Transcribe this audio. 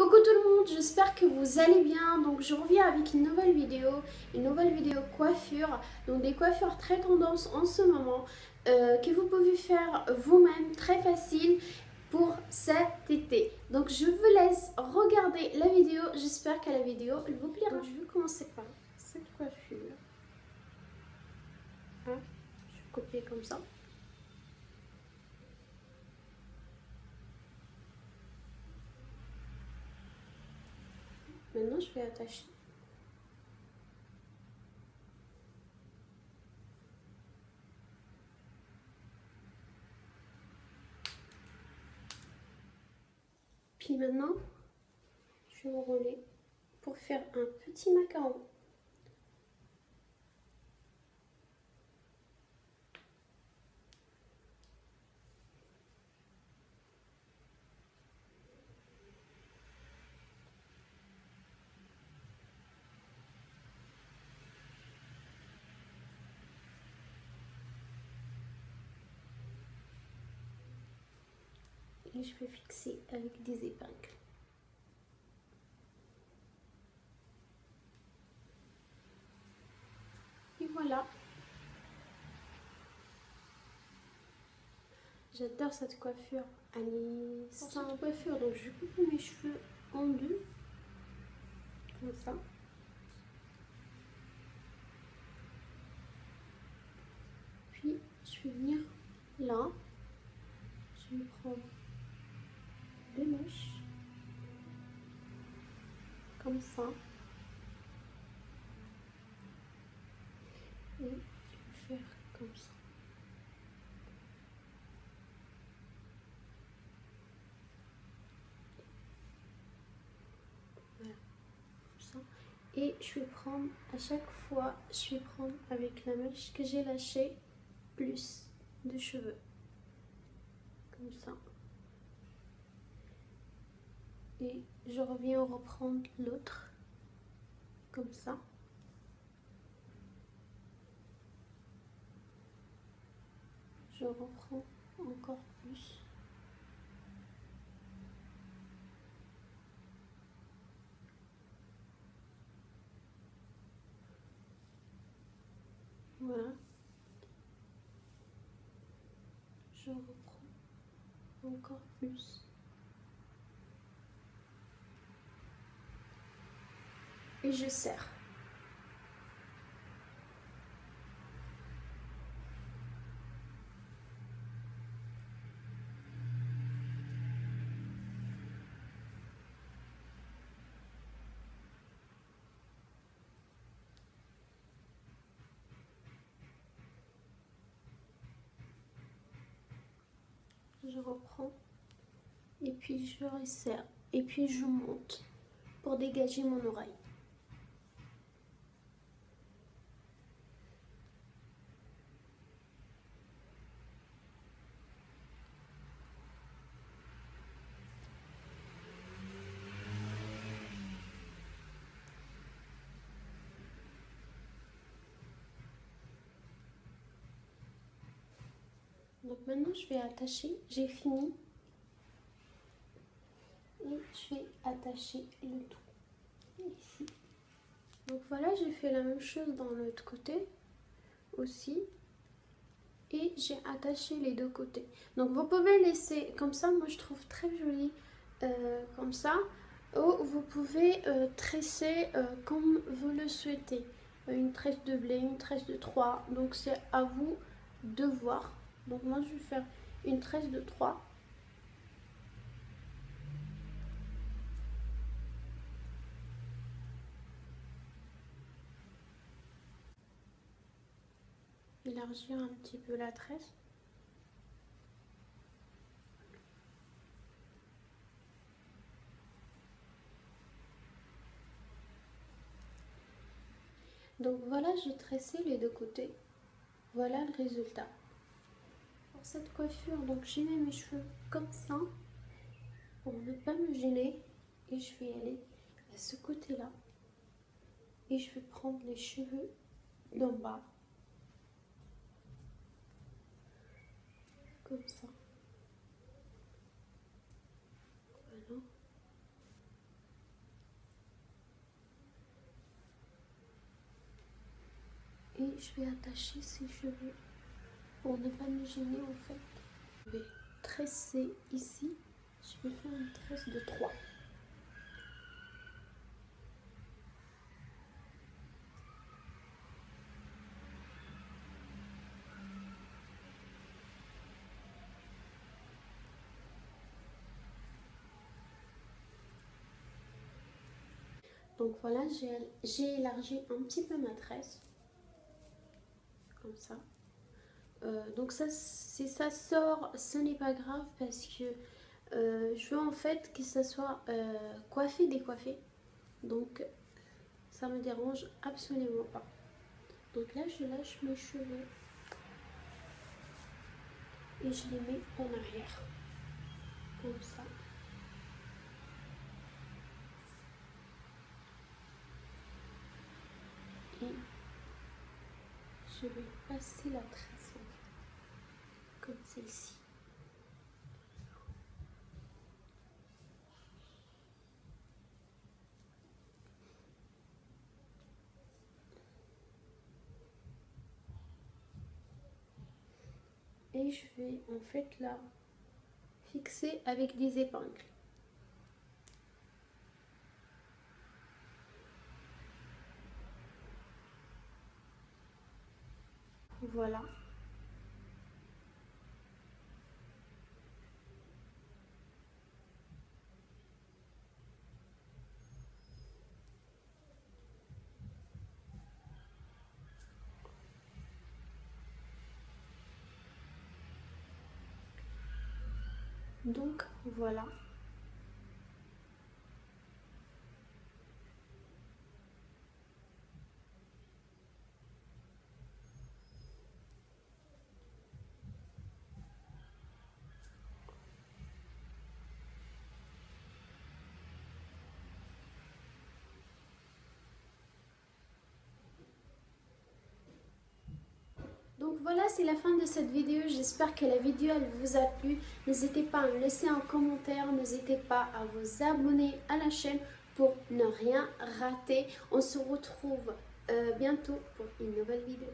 Coucou tout le monde, j'espère que vous allez bien. Donc je reviens avec une nouvelle vidéo, une nouvelle vidéo coiffure. Donc des coiffures très tendance en ce moment euh, que vous pouvez faire vous-même très facile pour cet été. Donc je vous laisse regarder la vidéo. J'espère que la vidéo vous plaira. Donc, je vais commencer par cette coiffure. Hein, je vais copier comme ça. Maintenant, je vais attacher. Puis maintenant, je vais enrouler pour faire un petit macaron. Et je vais fixer avec des épingles. Et voilà. J'adore cette coiffure. Elle est sans coiffure, donc je coupe mes cheveux en deux. Comme ça. Puis je vais venir là. Je vais prendre comme ça. Et je vais faire comme ça. Voilà comme ça. Et je vais prendre à chaque fois je vais prendre avec la mèche que j'ai lâché plus de cheveux. Comme ça et je reviens reprendre l'autre comme ça. Je reprends encore plus. Voilà. Je reprends encore plus et je serre. Je reprends et puis je resserre et puis je monte pour dégager mon oreille. Donc maintenant je vais attacher, j'ai fini. Et je vais attacher le tout ici. Donc voilà, j'ai fait la même chose dans l'autre côté aussi. Et j'ai attaché les deux côtés. Donc vous pouvez laisser comme ça, moi je trouve très joli euh, comme ça. Ou vous pouvez euh, tresser euh, comme vous le souhaitez. Une tresse de blé, une tresse de 3. Donc c'est à vous de voir. Donc moi je vais faire une tresse de 3. Élargir un petit peu la tresse. Donc voilà, j'ai tressé les deux côtés. Voilà le résultat cette coiffure, donc j'ai mis mes cheveux comme ça pour ne pas me gêner. Et je vais aller à ce côté là et je vais prendre les cheveux d'en bas. Comme ça. Voilà. Et je vais attacher ces cheveux pour ne pas me gêner en fait. Je vais tresser ici. Je vais faire une tresse de 3. Donc voilà, j'ai élargi un petit peu ma tresse. Comme ça. Euh, donc ça, si ça sort, ce n'est pas grave parce que euh, je veux en fait que ça soit euh, coiffé, décoiffé. Donc ça me dérange absolument pas. Donc là, je lâche mes cheveux et je les mets en arrière. Comme ça. Et je vais passer la tresse celle-ci. Et je vais en fait la fixer avec des épingles. Voilà. Donc voilà. Donc voilà, c'est la fin de cette vidéo. J'espère que la vidéo elle vous a plu. N'hésitez pas à me laisser un commentaire. N'hésitez pas à vous abonner à la chaîne pour ne rien rater. On se retrouve euh, bientôt pour une nouvelle vidéo.